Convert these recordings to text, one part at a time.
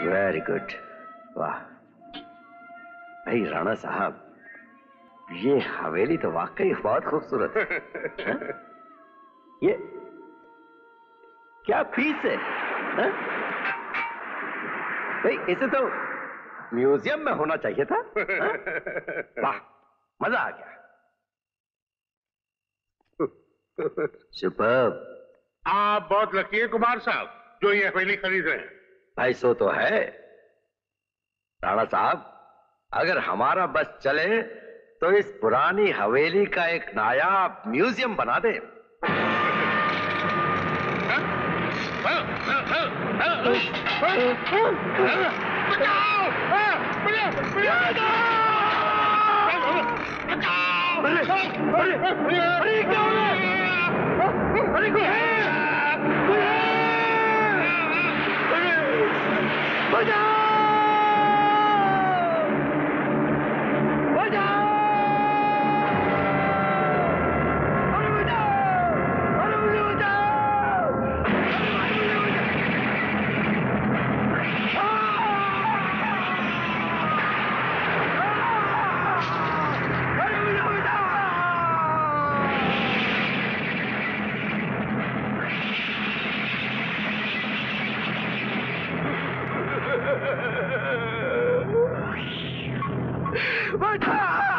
Very good वाह। भाई राणा साहब ये हवेली तो वाकई बहुत खूबसूरत है। ये क्या फ़ीस है? हा? भाई इसे तो म्यूज़ियम में होना चाहिए था। वाह मज़ा आ गया। सुपर आप बहुत लकी है कुमार साहब जो ये हवेली खरीद रहे हैं। ऐसो तो है राणा साहब अगर हमारा बस चले तो इस पुरानी हवेली का एक नायाब म्यूज़ियम बना दे अरे 大家 बचाओ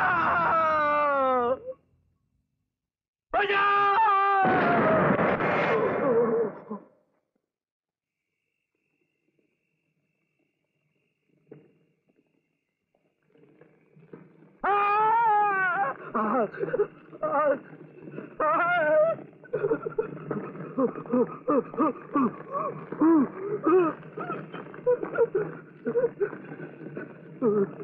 बचाओ आग आग आग Ooh.